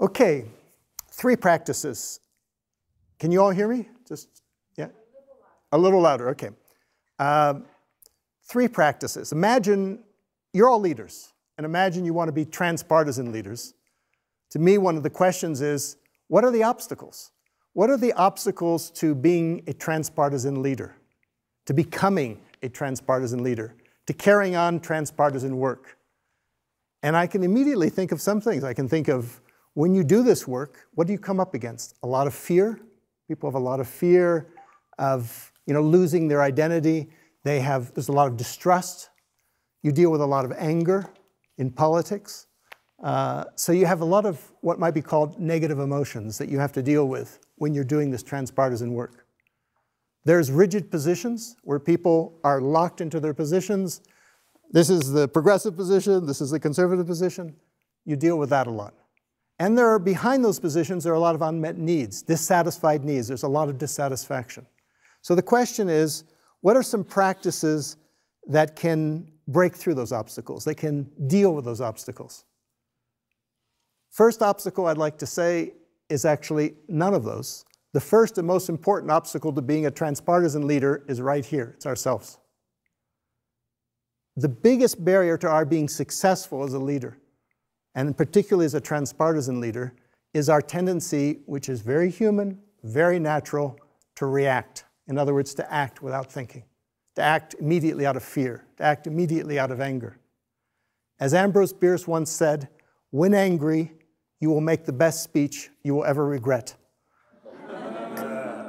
Okay, three practices. Can you all hear me? Just, yeah? A little louder, okay. Um, three practices. Imagine you're all leaders, and imagine you want to be transpartisan leaders. To me, one of the questions is what are the obstacles? What are the obstacles to being a transpartisan leader, to becoming a transpartisan leader, to carrying on transpartisan work? And I can immediately think of some things. I can think of when you do this work, what do you come up against? A lot of fear. People have a lot of fear of you know, losing their identity. They have, there's a lot of distrust. You deal with a lot of anger in politics. Uh, so you have a lot of what might be called negative emotions that you have to deal with when you're doing this transpartisan work. There's rigid positions where people are locked into their positions. This is the progressive position, this is the conservative position. You deal with that a lot. And there are behind those positions, there are a lot of unmet needs, dissatisfied needs. There's a lot of dissatisfaction. So the question is, what are some practices that can break through those obstacles? They can deal with those obstacles. First obstacle I'd like to say is actually none of those. The first and most important obstacle to being a transpartisan leader is right here it's ourselves. The biggest barrier to our being successful as a leader, and particularly as a transpartisan leader, is our tendency, which is very human, very natural, to react. In other words, to act without thinking, to act immediately out of fear, to act immediately out of anger. As Ambrose Bierce once said, when angry, you will make the best speech you will ever regret.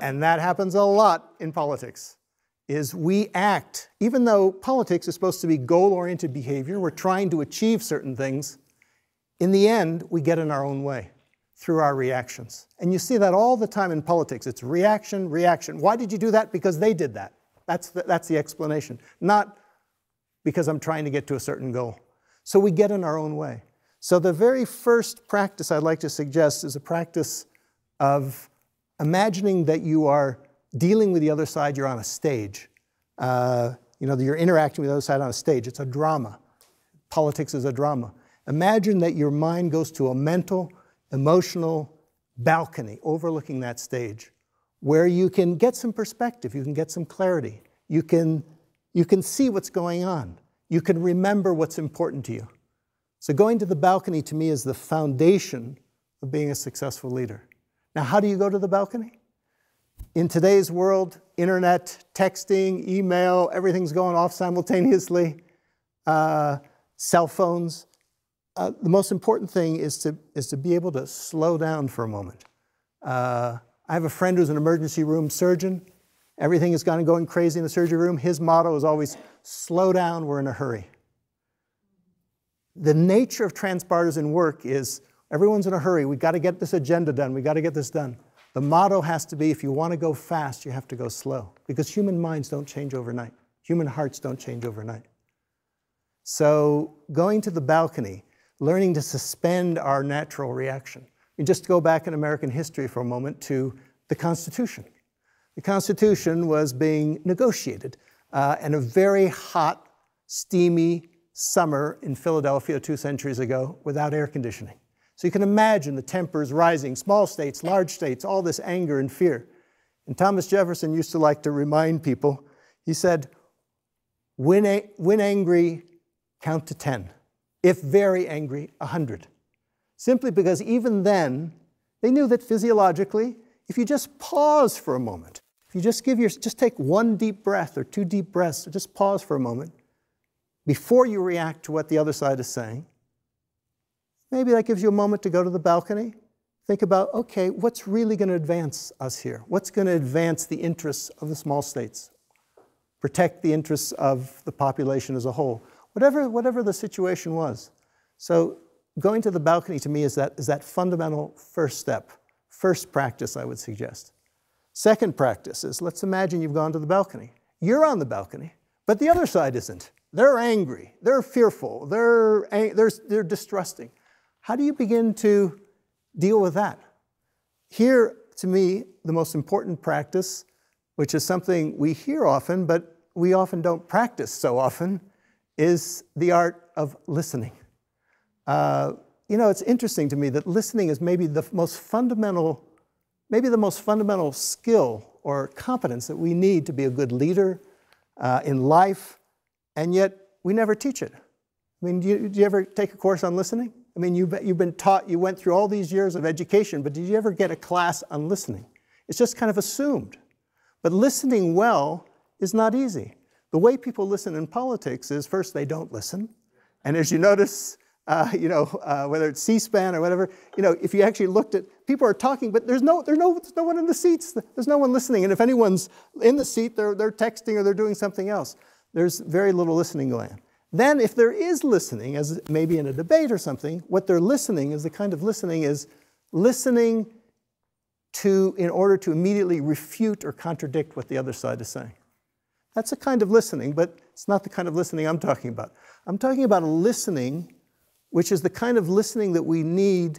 and that happens a lot in politics is we act even though politics is supposed to be goal-oriented behavior we're trying to achieve certain things in the end we get in our own way through our reactions. And you see that all the time in politics. It's reaction reaction. Why did you do that? Because they did that. That's the, that's the explanation. Not because i'm trying to get to a certain goal. So we get in our own way. So the very first practice I'd like to suggest is a practice of imagining that you are dealing with the other side, you're on a stage. Uh, you know, you're interacting with the other side on a stage. It's a drama. Politics is a drama. Imagine that your mind goes to a mental, emotional balcony overlooking that stage where you can get some perspective, you can get some clarity, you can, you can see what's going on, you can remember what's important to you. So going to the balcony to me is the foundation of being a successful leader. Now, how do you go to the balcony? In today's world, internet, texting, email, everything's going off simultaneously, uh, cell phones. Uh, the most important thing is to, is to be able to slow down for a moment. Uh, I have a friend who's an emergency room surgeon. Everything is going crazy in the surgery room. His motto is always, slow down, we're in a hurry the nature of transpartisan work is everyone's in a hurry. We've got to get this agenda done. We've got to get this done. The motto has to be if you want to go fast, you have to go slow because human minds don't change overnight. Human hearts don't change overnight. So, going to the balcony, learning to suspend our natural reaction. We just go back in American history for a moment to the Constitution. The Constitution was being negotiated uh, in a very hot, steamy, summer in Philadelphia two centuries ago without air conditioning. So you can imagine the tempers rising, small states, large states, all this anger and fear. And Thomas Jefferson used to like to remind people, he said, when, when angry, count to 10. If very angry, 100. Simply because even then, they knew that physiologically, if you just pause for a moment, if you just give your, just take one deep breath or two deep breaths, or just pause for a moment, before you react to what the other side is saying. Maybe that gives you a moment to go to the balcony. Think about, okay, what's really going to advance us here? What's going to advance the interests of the small states? Protect the interests of the population as a whole. Whatever, whatever the situation was. So going to the balcony to me is that, is that fundamental first step, first practice I would suggest. Second practice is let's imagine you've gone to the balcony. You're on the balcony, but the other side isn't. They're angry, they're fearful, they're, they're, they're distrusting. How do you begin to deal with that? Here, to me, the most important practice, which is something we hear often, but we often don't practice so often, is the art of listening. Uh, you know, it's interesting to me that listening is maybe the most fundamental, maybe the most fundamental skill or competence that we need to be a good leader uh, in life, and yet we never teach it. I mean, do you, do you ever take a course on listening? I mean, you've, you've been taught, you went through all these years of education, but did you ever get a class on listening? It's just kind of assumed. But listening well is not easy. The way people listen in politics is first, they don't listen. And as you notice, uh, you know, uh, whether it's C-SPAN or whatever, you know, if you actually looked at, people are talking, but there's no, there's no, there's no one in the seats. There's no one listening. And if anyone's in the seat, they're, they're texting or they're doing something else. There's very little listening going on. Then if there is listening, as maybe in a debate or something, what they're listening is the kind of listening is listening to, in order to immediately refute or contradict what the other side is saying. That's a kind of listening, but it's not the kind of listening I'm talking about. I'm talking about a listening which is the kind of listening that we need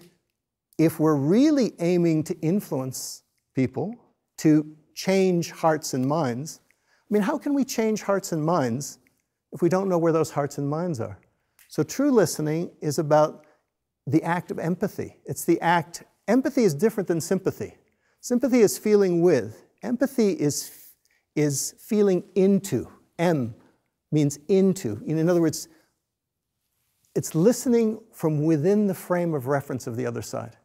if we're really aiming to influence people, to change hearts and minds. I mean, how can we change hearts and minds if we don't know where those hearts and minds are? So, true listening is about the act of empathy. It's the act, empathy is different than sympathy. Sympathy is feeling with, empathy is, is feeling into. M means into. In other words, it's listening from within the frame of reference of the other side.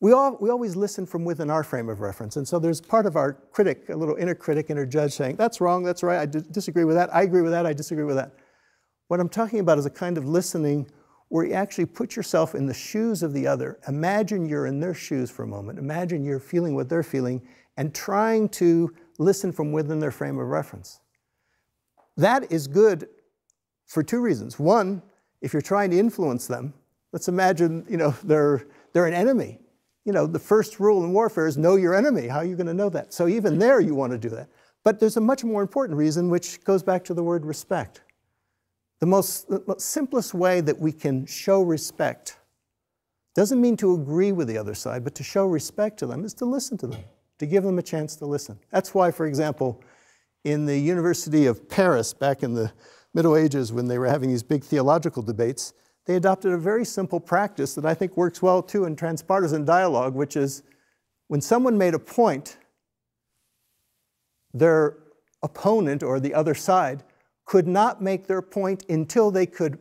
We, all, we always listen from within our frame of reference. And so there's part of our critic, a little inner critic, inner judge saying, that's wrong, that's right, I disagree with that, I agree with that, I disagree with that. What I'm talking about is a kind of listening where you actually put yourself in the shoes of the other. Imagine you're in their shoes for a moment. Imagine you're feeling what they're feeling and trying to listen from within their frame of reference. That is good for two reasons. One, if you're trying to influence them, let's imagine, you know, they're, they're an enemy. You know, the first rule in warfare is know your enemy. How are you going to know that? So even there you want to do that. But there's a much more important reason, which goes back to the word respect. The most, the simplest way that we can show respect doesn't mean to agree with the other side, but to show respect to them is to listen to them, to give them a chance to listen. That's why, for example, in the University of Paris back in the Middle Ages, when they were having these big theological debates, they adopted a very simple practice that I think works well too in transpartisan dialogue, which is when someone made a point, their opponent or the other side could not make their point until they could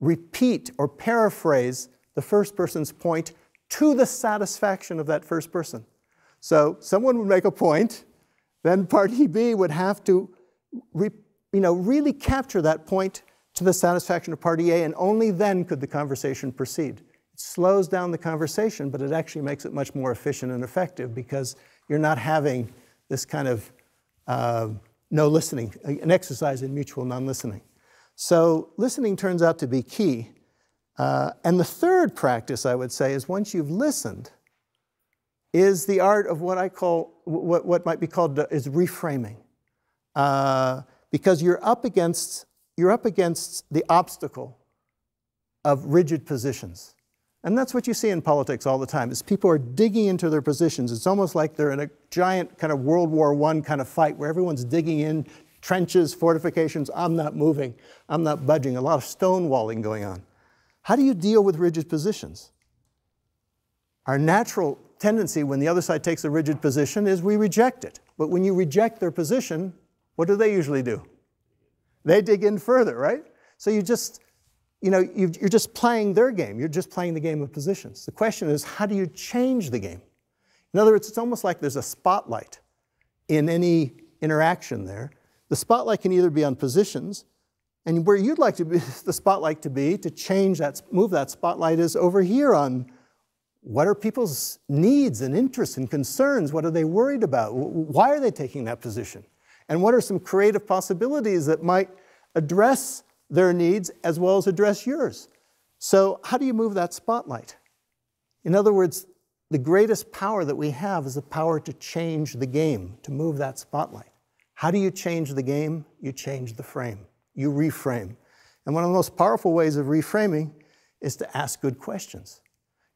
repeat or paraphrase the first person's point to the satisfaction of that first person. So someone would make a point, then party B would have to repeat you know, really capture that point to the satisfaction of party A, and only then could the conversation proceed. It slows down the conversation, but it actually makes it much more efficient and effective because you're not having this kind of uh, no listening, an exercise in mutual non listening. So, listening turns out to be key. Uh, and the third practice, I would say, is once you've listened, is the art of what I call, what, what might be called, uh, is reframing. Uh, because you're up against, you're up against the obstacle of rigid positions. And that's what you see in politics all the time, is people are digging into their positions. It's almost like they're in a giant kind of World War I kind of fight where everyone's digging in, trenches, fortifications, I'm not moving, I'm not budging, a lot of stonewalling going on. How do you deal with rigid positions? Our natural tendency when the other side takes a rigid position is we reject it. But when you reject their position, what do they usually do? They dig in further, right? So you just, you know, you're just playing their game. You're just playing the game of positions. The question is, how do you change the game? In other words, it's almost like there's a spotlight in any interaction there. The spotlight can either be on positions, and where you'd like to be, the spotlight to be, to change that, move that spotlight is over here on what are people's needs and interests and concerns? What are they worried about? Why are they taking that position? And what are some creative possibilities that might address their needs as well as address yours? So, how do you move that spotlight? In other words, the greatest power that we have is the power to change the game, to move that spotlight. How do you change the game? You change the frame, you reframe. And one of the most powerful ways of reframing is to ask good questions.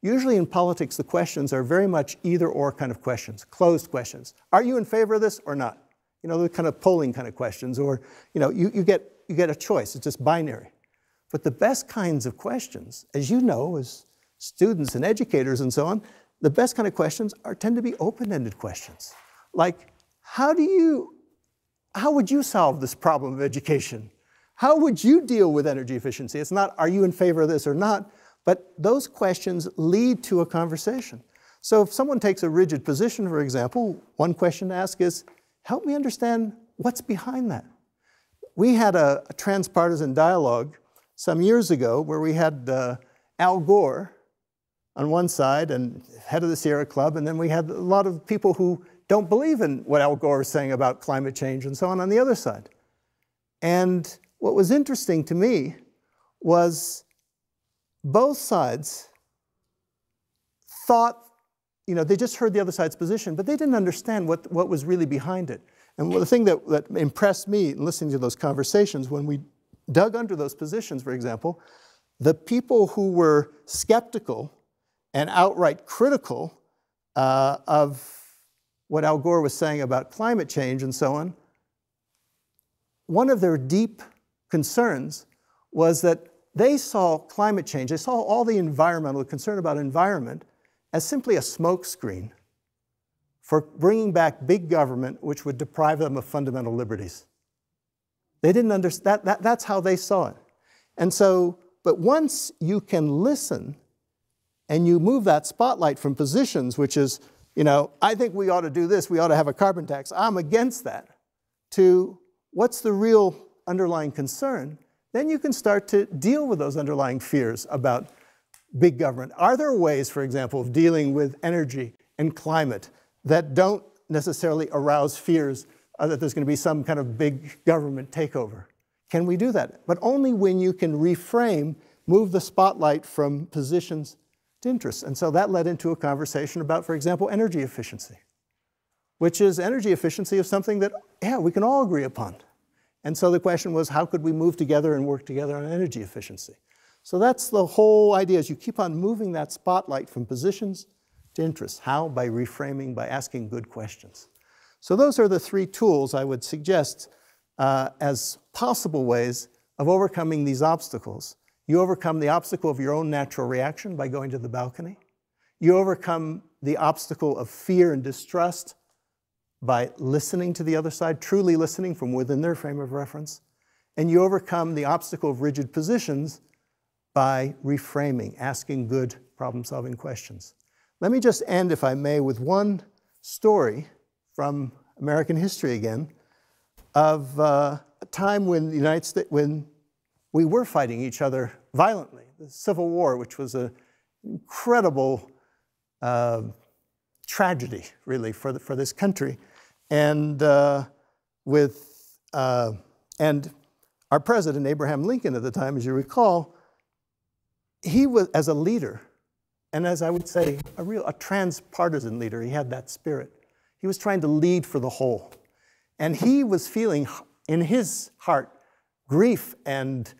Usually in politics, the questions are very much either or kind of questions, closed questions. Are you in favor of this or not? you know, the kind of polling kind of questions, or, you know, you, you, get, you get a choice, it's just binary. But the best kinds of questions, as you know, as students and educators and so on, the best kind of questions are tend to be open-ended questions. Like, how do you, how would you solve this problem of education? How would you deal with energy efficiency? It's not, are you in favor of this or not? But those questions lead to a conversation. So if someone takes a rigid position, for example, one question to ask is, help me understand what's behind that. We had a, a transpartisan dialogue some years ago where we had uh, Al Gore on one side and head of the Sierra Club, and then we had a lot of people who don't believe in what Al Gore is saying about climate change and so on on the other side. And what was interesting to me was both sides thought, you know, they just heard the other side's position, but they didn't understand what, what was really behind it. And the thing that, that impressed me in listening to those conversations, when we dug under those positions, for example, the people who were skeptical and outright critical uh, of what Al Gore was saying about climate change and so on, one of their deep concerns was that they saw climate change, they saw all the environmental concern about environment as simply a smokescreen for bringing back big government which would deprive them of fundamental liberties. They didn't understand, that, that, that's how they saw it. And so, but once you can listen and you move that spotlight from positions, which is, you know, I think we ought to do this, we ought to have a carbon tax, I'm against that, to what's the real underlying concern, then you can start to deal with those underlying fears about big government. Are there ways, for example, of dealing with energy and climate that don't necessarily arouse fears uh, that there's going to be some kind of big government takeover? Can we do that? But only when you can reframe, move the spotlight from positions to interests. And so that led into a conversation about, for example, energy efficiency, which is energy efficiency of something that, yeah, we can all agree upon. And so the question was, how could we move together and work together on energy efficiency? So that's the whole idea, is you keep on moving that spotlight from positions to interests. How? By reframing, by asking good questions. So those are the three tools I would suggest uh, as possible ways of overcoming these obstacles. You overcome the obstacle of your own natural reaction by going to the balcony. You overcome the obstacle of fear and distrust by listening to the other side, truly listening from within their frame of reference. And you overcome the obstacle of rigid positions by reframing, asking good problem solving questions. Let me just end, if I may, with one story from American history again of uh, a time when the United States, when we were fighting each other violently, the Civil War, which was an incredible uh, tragedy, really, for, the, for this country and uh, with uh, and our president Abraham Lincoln at the time, as you recall, he was as a leader, and as I would say, a real a transpartisan leader. He had that spirit. He was trying to lead for the whole, and he was feeling in his heart grief and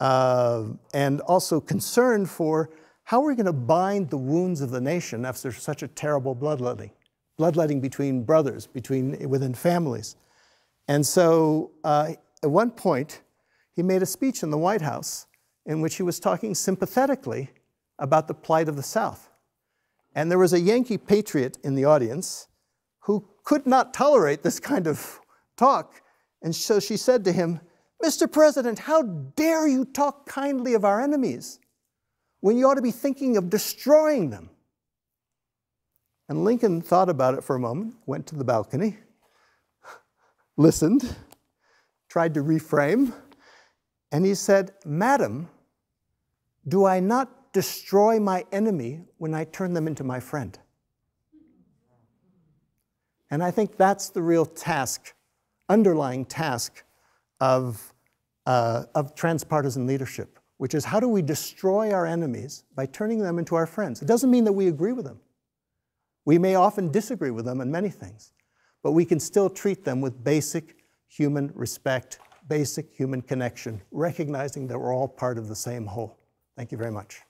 uh, and also concern for how are we're going to bind the wounds of the nation after such a terrible bloodletting bloodletting between brothers, between, within families. And so uh, at one point, he made a speech in the White House in which he was talking sympathetically about the plight of the South. And there was a Yankee patriot in the audience who could not tolerate this kind of talk. And so she said to him, Mr. President, how dare you talk kindly of our enemies when you ought to be thinking of destroying them? And Lincoln thought about it for a moment, went to the balcony, listened, tried to reframe, and he said, Madam, do I not destroy my enemy when I turn them into my friend? And I think that's the real task, underlying task of, uh, of transpartisan leadership, which is how do we destroy our enemies by turning them into our friends? It doesn't mean that we agree with them. We may often disagree with them on many things, but we can still treat them with basic human respect, basic human connection, recognizing that we're all part of the same whole. Thank you very much.